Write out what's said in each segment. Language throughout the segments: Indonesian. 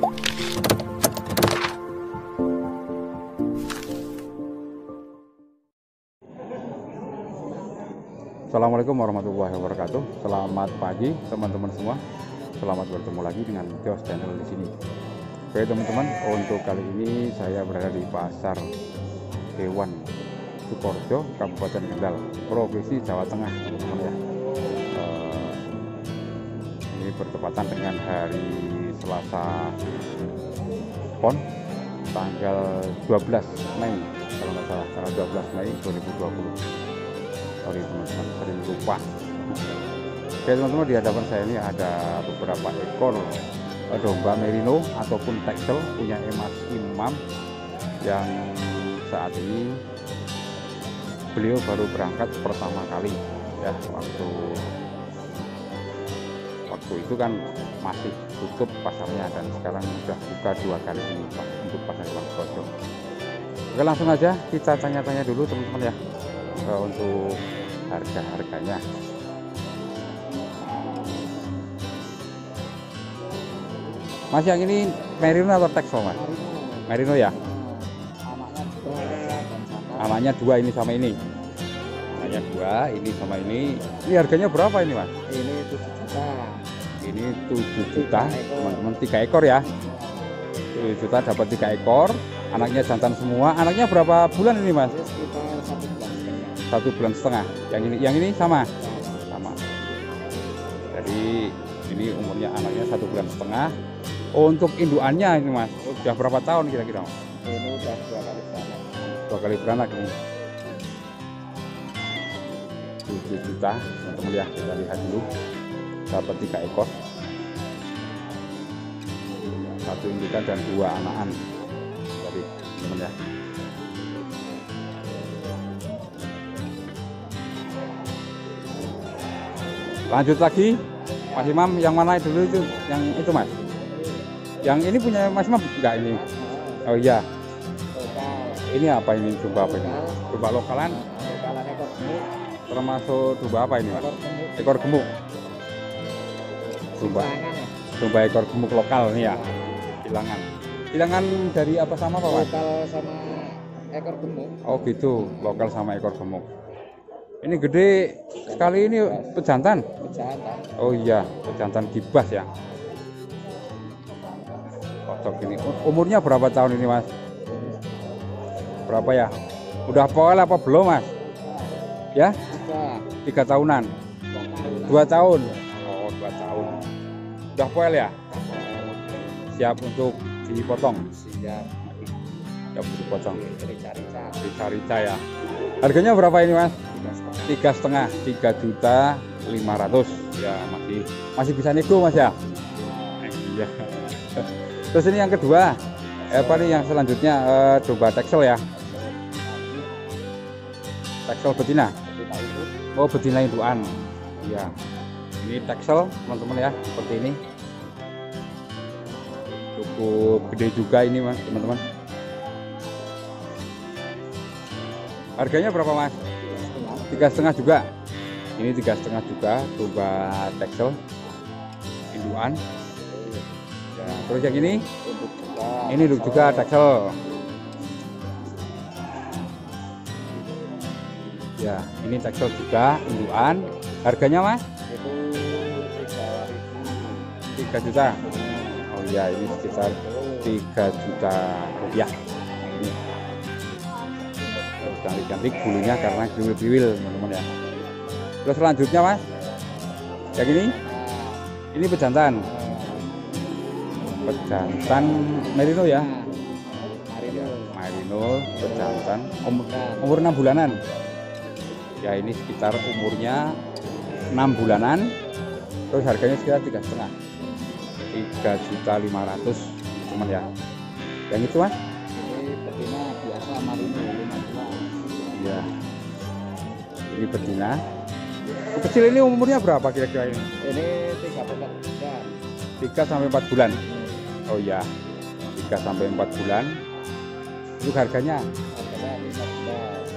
Assalamualaikum warahmatullahi wabarakatuh. Selamat pagi teman-teman semua. Selamat bertemu lagi dengan Jos Channel di sini. Oke teman-teman, untuk kali ini saya berada di Pasar Hewan Sukorjo, Kabupaten Kendal, Provinsi Jawa Tengah, teman-teman ya. Eh, ini bertepatan dengan hari Selasa. Pon tanggal 12 Mei kalau nggak salah. Tanggal 12 Mei 2020 sorry teman-teman sering lupa. Oke teman-teman di hadapan saya ini ada beberapa ekor. Domba merino ataupun texel punya emas imam yang saat ini beliau baru berangkat pertama kali ya waktu waktu itu kan masih tutup pasarnya dan sekarang sudah buka dua kali ini Pak, untuk pasar Bang Kojo. Oke langsung aja kita tanya-tanya dulu teman-teman ya uh, untuk harga-harganya Mas yang ini merino atau texel mas? Merino ya? Anaknya dua ini sama ini Anaknya dua, ini sama ini Ini harganya berapa ini mas? Ini 7 juta. Ini 7 juta teman-teman tiga ekor ya. 7 juta dapat tiga ekor. Anaknya jantan semua. Anaknya berapa bulan ini mas? Satu bulan setengah. yang ini yang ini sama? Sama. Jadi ini umurnya anaknya satu bulan setengah. Oh, untuk induannya ini mas sudah berapa tahun kira-kira? Mas? Ini udah dua kali beranak. dua kali beranak ini. 7 juta teman-teman ya. Kita lihat dulu. Dapat tiga ekor satu indukan dan dua anakan. Jadi teman ya. Lanjut lagi. Mas Imam yang mana dulu itu? Yang itu Mas? Yang ini punya Mas Imam? Enggak ini. Oh iya. Ini apa ini? Domba apa ini? Domba lokalan? Termasuk domba apa ini? Mas Ekor gemuk. ya. domba ekor gemuk lokal nih ya hilangan hilangan dari apa sama Mas Lokal sama ekor gemuk. oh gitu lokal sama ekor gemuk ini gede sekali ini pejantan Pejantan. Oh iya, pejantan gibas ya. Cocok ini. Umurnya berapa tahun ini mas? Berapa ya? Udah poel apa belum mas? Ya, Tiga. tahunan. Dua tahun. Oh, dua tahun. Udah poel ya? Siap untuk dipotong. Siap. Siap untuk dipotong. Rica-rica. Ya. Harganya berapa ini mas? Tiga setengah. Tiga juta lima ratus. Ya masih masih bisa nego mas ya? Iya. Terus ini yang kedua, eh, apa nih yang selanjutnya eh, domba texel ya? Texel betina. Oh betina induan. Iya. Ini texel teman-teman ya, seperti ini. Cukup gede juga ini mas, teman-teman. Harganya berapa mas? Tiga setengah juga. Ini tiga setengah juga domba texel induan. Ya, terus yang ini. Ini juga texel. Ya, ini texel juga induan. Harganya mas? Itu tiga ribu. 3 juta. Iya, ini sekitar 3 juta rupiah. Ini cantik-cantik bulunya karena kriwil-kriwil teman-teman ya. Terus selanjutnya mas, yang ini, ini pejantan, pejantan merino ya. Merino, pejantan, umur, umur 6 bulanan. Ya ini sekitar umurnya 6 bulanan. Terus harganya sekitar tiga setengah, tiga juta lima ratus teman ya. Yang itu mas? ini betina biasa Marino bulan. Ya. Ini betina. Kecil ini umurnya berapa kira-kira ini? Ini tiga empat bulan. 3 sampai 4 bulan. Oh iya. 3 sampai 4 bulan. Untuk harganya Harganya lima belas.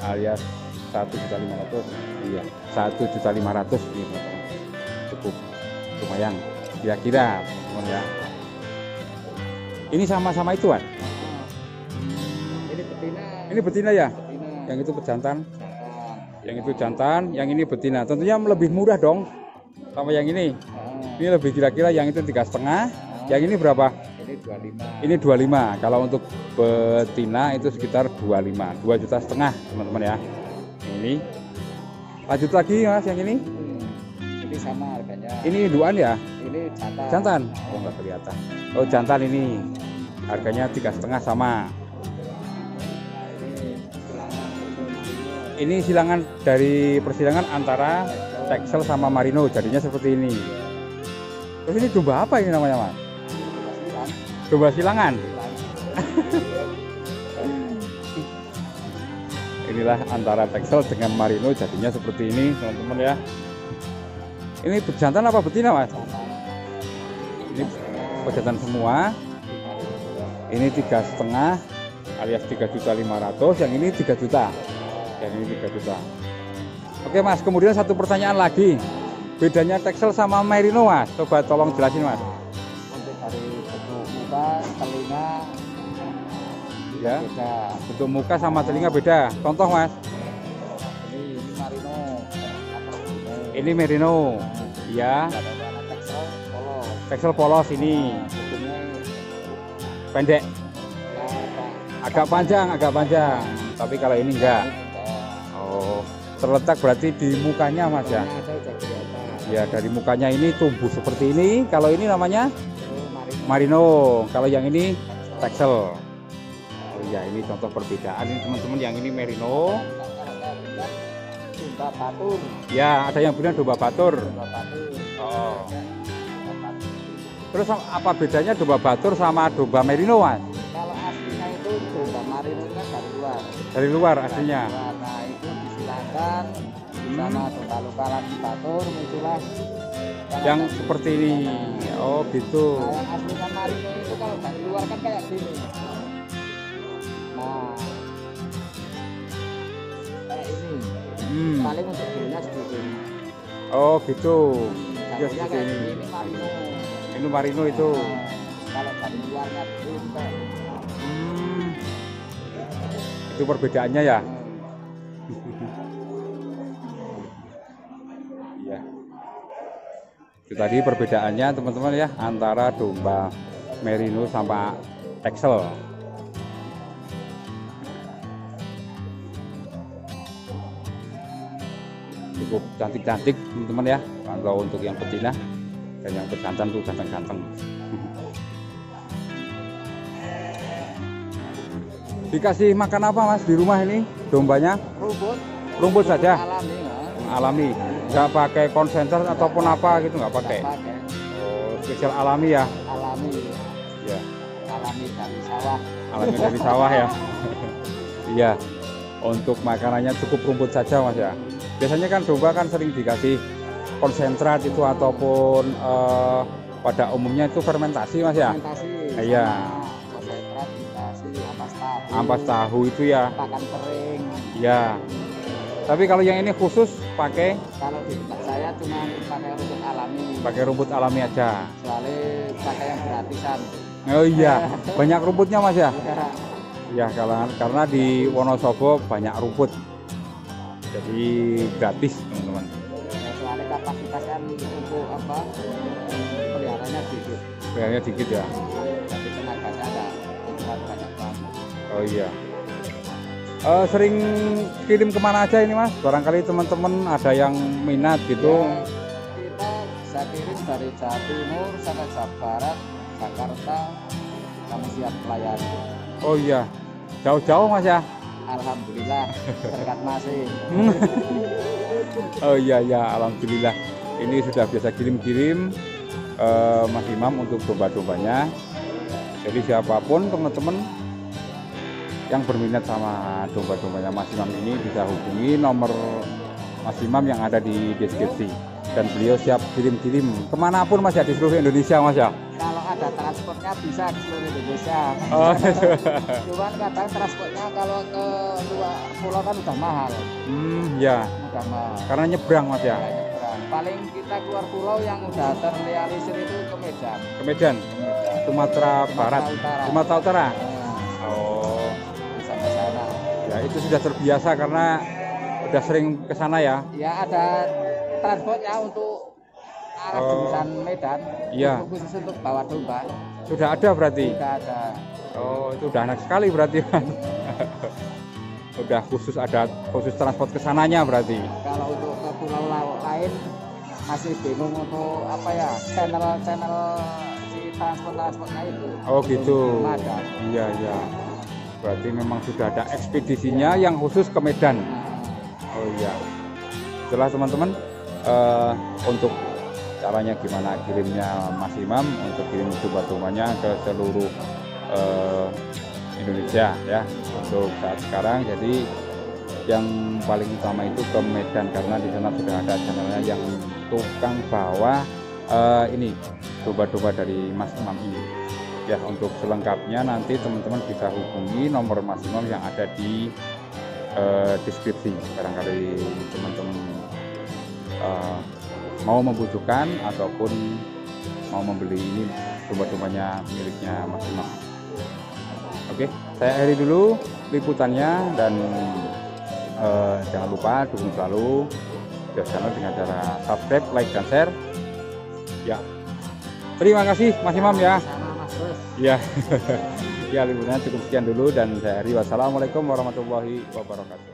alias satu juta lima ratus iya satu juta lima ratus ini cukup lumayan kira-kira teman ya Ini sama-sama itu kan? Ini betina. Ini betina ya? betina. Yang itu pejantan, Jantan. yang itu jantan, yang ini betina. Tentunya lebih murah dong sama yang ini. Ini lebih kira-kira yang itu tiga setengah, yang ini berapa? ini 25. Ini 25. Kalau untuk betina itu sekitar 25, 2 juta setengah teman-teman ya. Ini. Lanjut lagi mas yang ini. Hmm, Ini sama harganya. Ini duaan ya? Ini jantan. Jantan? Oh nggak kelihatan. Oh jantan ini. Harganya tiga setengah sama. Ini silangan. Dari persilangan antara Texel sama Marino. Jadinya seperti ini. Terus ini domba apa ini namanya mas? Domba silangan. Inilah antara Texel dengan Marino jadinya seperti ini teman-teman ya. Ini pejantan apa betina mas? Ini pejantan semua. Ini tiga setengah alias tiga juta lima ratus. Yang ini 3 juta. Yang ini 3 juta. Oke mas, kemudian satu pertanyaan lagi. Bedanya Texel sama Merino mas? Coba tolong jelasin mas. Untuk dari bentuk muka, telinga, Ya, beda. bentuk muka sama telinga beda. Contoh mas, Ini, ini marino. ini Merino. Ya, Texel polos ini pendek, ya, agak panjang, agak panjang. Tapi kalau ini enggak. Oh, terletak berarti di mukanya mas ya. Ya dari mukanya ini tumbuh seperti ini. Kalau ini namanya marino. Marino. Kalau yang ini Texel. Oh iya ini contoh perbedaan ini teman-teman. Yang ini Merino. Sunda Batur. Ya ada yang bilang domba batur. Sunda Batur. Oh. Terus apa bedanya domba batur sama domba Merino mas? Kalau aslinya itu domba marino itu kan dari luar. Dari luar aslinya. Dari luar. Nah itu disilakan sama domba lokal lagi batur muncullah Yang seperti ini. Oh gitu. Nah, yang aslinya marino itu kalau dari luar kan kayak gini. Nah, kayak ini. Hmm. Paling untuk dirinya seperti ini. Oh gitu. Ya seperti ini. ini Ini Marino itu. Nah, kalau dari luarnya itu Hmm. Itu perbedaannya ya. Iya. Itu tadi perbedaannya teman-teman ya antara domba merino sama Texel. Cukup cantik-cantik teman-teman ya. Kalau untuk yang betina dan yang pejantan tuh ganteng-ganteng. Dikasih makan apa mas di rumah ini dombanya? rumput. Rumput saja? Alami alami, nggak pakai konsentrat ataupun apa gitu nggak pakai. Nggak pakai? Oh, spesial alami ya, alami. Ya alami dari sawah. Alami dari sawah ya. Iya, untuk makanannya cukup rumput saja mas ya. Biasanya kan domba kan sering dikasih konsentrat itu ataupun eh, pada umumnya itu fermentasi mas ya. fermentasi. Iya. konsentrat dikasih ampas tahu. Ampas tahu itu ya, pakan kering. Ya. Tapi kalau yang ini khusus pakai? Kalau di tempat saya cuma pakai rumput alami. Pakai rumput alami aja. soalnya pakai yang gratisan. Oh iya, banyak rumputnya mas ya. ya Ya karena karena di Wonosobo banyak rumput, jadi gratis kapasitas kan untuk apa peliharanya sedikit Bayarnya dikit ya. tapi tenaganya ada banyak banget Oh iya. Eh, sering kirim ke mana aja ini mas? Barangkali teman-teman ada yang minat gitu. Ya, kita bisa kirim dari Jawa Timur sampai Jawa Barat Jakarta kami siap melayani Oh iya, jauh-jauh mas ya. Alhamdulillah berkat masih Oh iya ya, alhamdulillah. Ini sudah biasa kirim-kirim eh, Mas Imam untuk domba-dombanya. Jadi siapa pun teman-teman yang berminat sama domba-dombanya Mas Imam ini bisa hubungi nomor Mas Imam yang ada di deskripsi dan beliau siap kirim-kirim ke mana pun Mas ya di seluruh Indonesia Mas ya. Ada transportnya bisa ke seluruh Indonesia Oh, cuman kadang transportnya kalau ke luar pulau kan udah mahal hmm, ya udah mahal karena nyebrang Mas ya Kayak nyebrang. paling kita keluar pulau yang udah terrealisir itu ke Medan ke Medan. Ke Medan. Sumatera Barat, Utara. Sumatera Utara. Nah, Oh, sampai sana. ya itu sudah terbiasa karena udah sering ke sana ya. Ya ada transportnya untuk arah Oh. jurusan Medan. Iya. Khusus untuk bawa domba. Sudah ada berarti. Tidak ada. Oh, itu udah enak sekali berarti. udah khusus ada khusus transport ke sananya berarti. Kalau untuk ke pulau lau- lain masih bingung untuk apa ya channel channel si transport transportnya itu. Oh, gitu. Ada. Iya, iya. Berarti memang sudah ada ekspedisinya yang khusus ke Medan. Nah, Oh iya. Setelah teman-teman eh, untuk caranya gimana kirimnya Mas Imam untuk kirim tuba-tubanya ke seluruh eh, Indonesia ya. Untuk saat sekarang jadi yang paling utama itu ke Medan karena di sana sudah ada channelnya yang tukang bawa eh, ini tuba-tuba dari Mas Imam ini. Ya untuk selengkapnya nanti teman-teman bisa hubungi nomor Mas Imam yang ada di eh, deskripsi barangkali teman-teman eh, mau membutuhkan ataupun mau membeli ini domba-dombanya miliknya Mas Imam. Oke, saya akhiri dulu liputannya dan eh, jangan lupa dukung selalu video channel dengan cara subscribe, like, dan share. Ya, terima kasih Mas Imam ya. Ya, ya liburannya cukup sekian dulu dan saya akhiri wassalamualaikum warahmatullahi wabarakatuh.